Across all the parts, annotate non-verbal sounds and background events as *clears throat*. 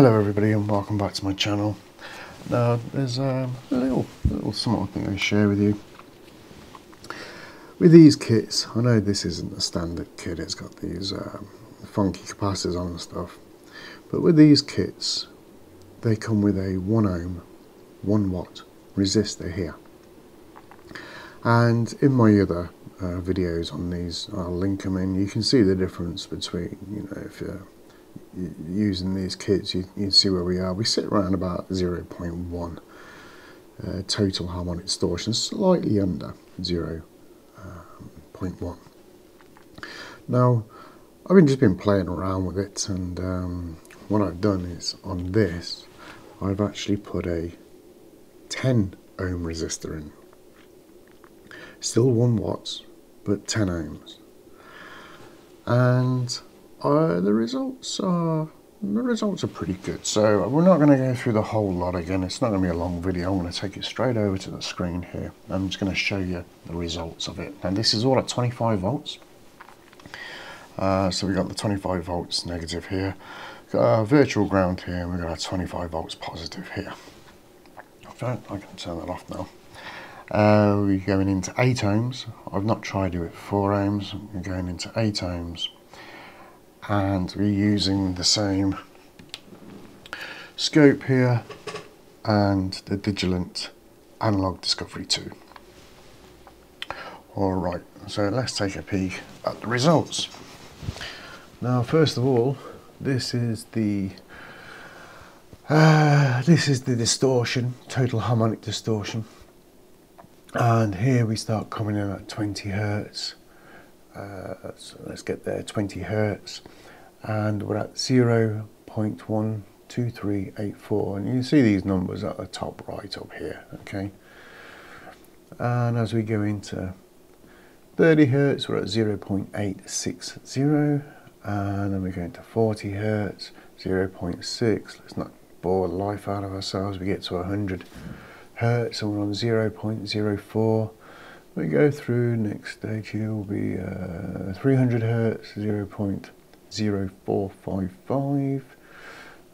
Hello everybody and welcome back to my channel. Now there's a little, little something I think I share with you. With these kits, I know this isn't a standard kit, it's got these um, funky capacitors on and stuff. But with these kits, they come with a 1 ohm, 1 watt resistor here. And in my other uh, videos on these, I'll link them in, you can see the difference between, you know, if you're using these kits, you, you see where we are. We sit around about 0.1 uh, total harmonic distortion, slightly under 0.1. Um, now, I've been just been playing around with it, and um, what I've done is on this, I've actually put a 10 ohm resistor in. Still 1 watts, but 10 ohms. And uh, the results are the results are pretty good. So we're not going to go through the whole lot again. It's not going to be a long video. I'm going to take it straight over to the screen here. I'm just going to show you the results of it. And this is all at 25 volts. Uh, so we got the 25 volts negative here. Got a virtual ground here and we've got a 25 volts positive here. I can turn that off now. Uh, we're going into 8 ohms. I've not tried it with 4 ohms. We're going into 8 ohms and we're using the same scope here and the Digilent Analog Discovery 2. Alright, so let's take a peek at the results. Now first of all, this is the uh, this is the distortion, total harmonic distortion. And here we start coming in at 20 hertz. Uh, so let's get there, 20 hertz. And we're at 0 0.12384 and you see these numbers at the top right up here okay? And as we go into 30 hertz we're at 0 0.860 and then we go into 40 hertz 0 0.6 let's not bore life out of ourselves. We get to 100 hertz and we're on 0 0.04 we go through next stage here will be uh, 300 hertz 0. 0.0455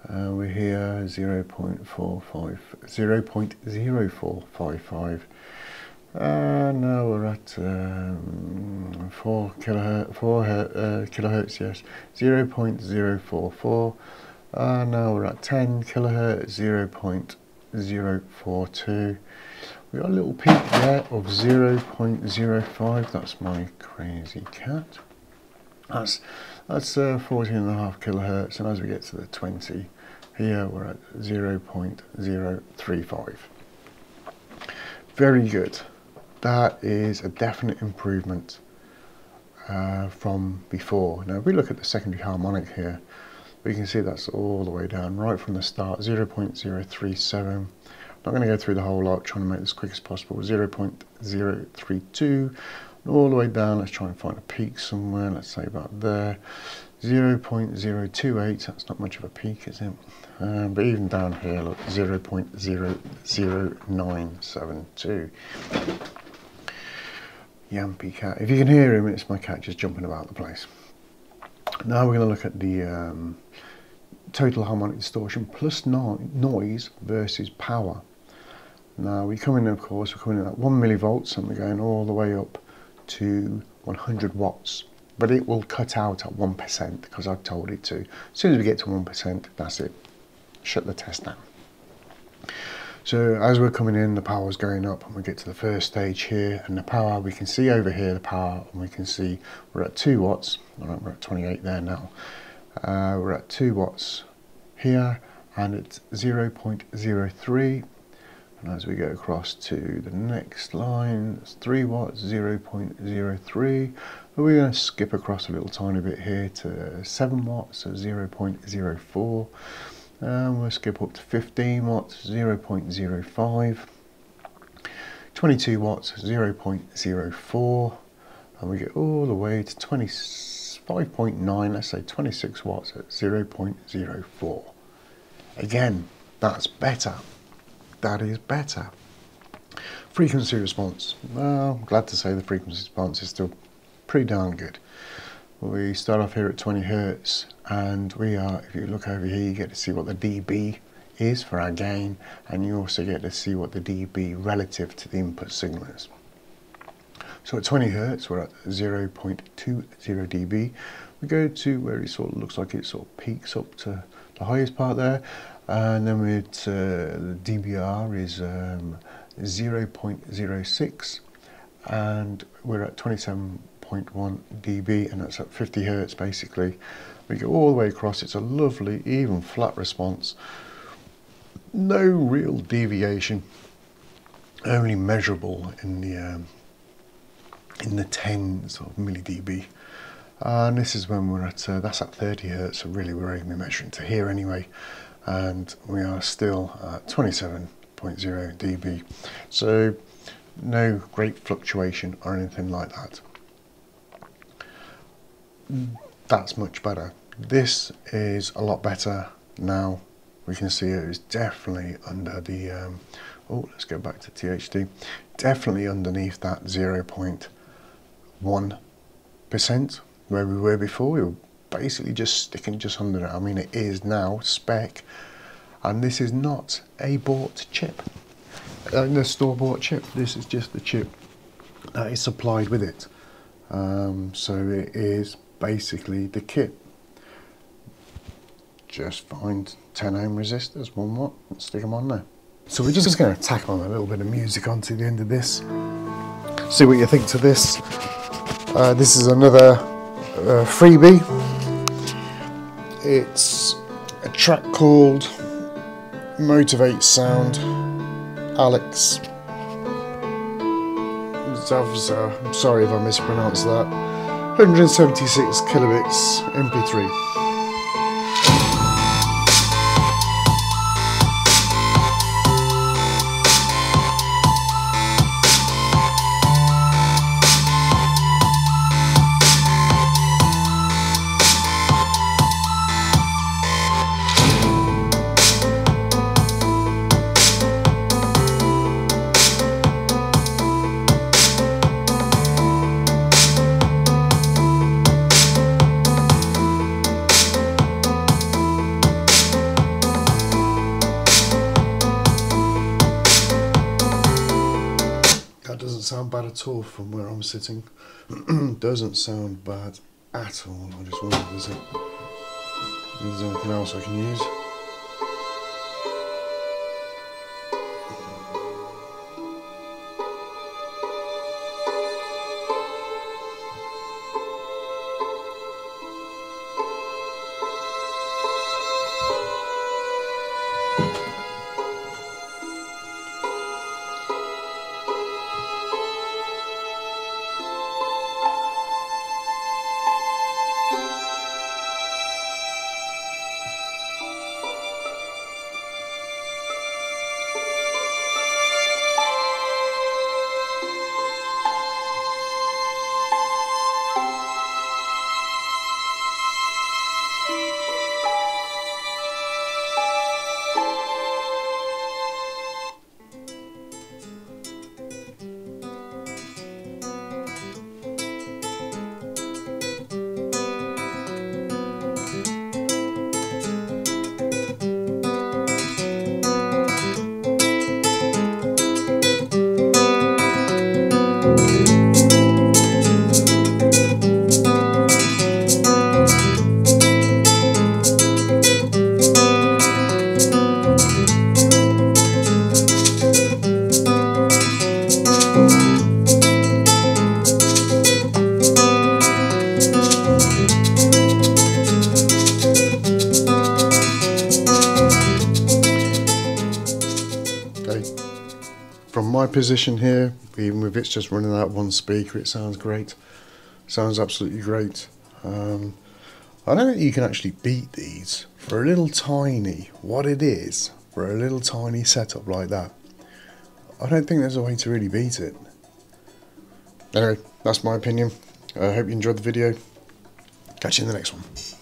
uh, we're here 0 0.45 0 0.0455 and now we're at um, 4 kilohertz 4 uh, kilohertz yes 0 0.044 and now we're at 10 kilohertz 0 0.042 we got a little peak there of 0.05 that's my crazy cat that's that's uh, 14 and a half kilohertz, and as we get to the 20, here we're at 0.035. Very good. That is a definite improvement uh, from before. Now, if we look at the secondary harmonic here, we can see that's all the way down, right from the start, 0 0.037. Not going to go through the whole lot, trying to make this quick as possible. 0 0.032, all the way down let's try and find a peak somewhere let's say about there. 0 0.028 that's not much of a peak is it? Um, but even down here look 0 0.00972 Yampy cat. If you can hear him it's my cat just jumping about the place. Now we're going to look at the um, total harmonic distortion plus no noise versus power now we come in of course we're coming in at 1 millivolts and we're going all the way up to 100 watts but it will cut out at 1% because I've told it to. As soon as we get to 1%, that's it. Shut the test down. So as we're coming in, the power is going up and we get to the first stage here and the power, we can see over here the power and we can see we're at 2 watts, we're at 28 there now. Uh, we're at 2 watts here and it's 0.03 and as we go across to the next line, it's 3 watts, 0 0.03. we're going to skip across a little tiny bit here to 7 watts, so 0 0.04. And we'll skip up to 15 watts, 0 0.05. 22 watts, 0 0.04. And we get all the way to 25.9, let's say 26 watts at 0 0.04. Again, that's better that is better. Frequency response. Well, I'm glad to say the frequency response is still pretty darn good. we start off here at 20 hertz and we are if you look over here you get to see what the dB is for our gain and you also get to see what the dB relative to the input signal is. So at 20 hertz we're at 0.20 dB. We go to where it sort of looks like it sort of peaks up to the highest part there and then with uh, the dBr is um, 0.06 and we're at 27.1 dB and that's at 50 hertz basically. We go all the way across, it's a lovely even flat response. No real deviation, only measurable in the um, in the tens of milli dB. And this is when we're at, uh, that's at 30 hertz, so really we're only measuring to here anyway. And we are still at 27.0 dB. So no great fluctuation or anything like that that's much better. This is a lot better now. We can see it is definitely under the, um, oh, let's go back to THD, definitely underneath that 0.1% where we were before. We were basically just sticking just under it. I mean, it is now spec, and this is not a bought chip, uh, the store-bought chip. This is just the chip that is supplied with it. Um, so it is basically the kit. Just find 10 ohm resistors, one watt, and stick them on there. So we're just going to tack on a little bit of music onto the end of this. See what you think to this. Uh, this is another uh, freebie. It's a track called Motivate Sound, Alex. I'm sorry if I mispronounced that. 176 kilobits MP3. Sound bad at all from where I'm sitting. *clears throat* Doesn't sound bad at all. I just wonder if there's anything else I can use. Position here, even with it's just running that one speaker, it sounds great. Sounds absolutely great. Um, I don't think you can actually beat these for a little tiny, what it is, for a little tiny setup like that. I don't think there's a way to really beat it. Anyway, that's my opinion. I hope you enjoyed the video. Catch you in the next one.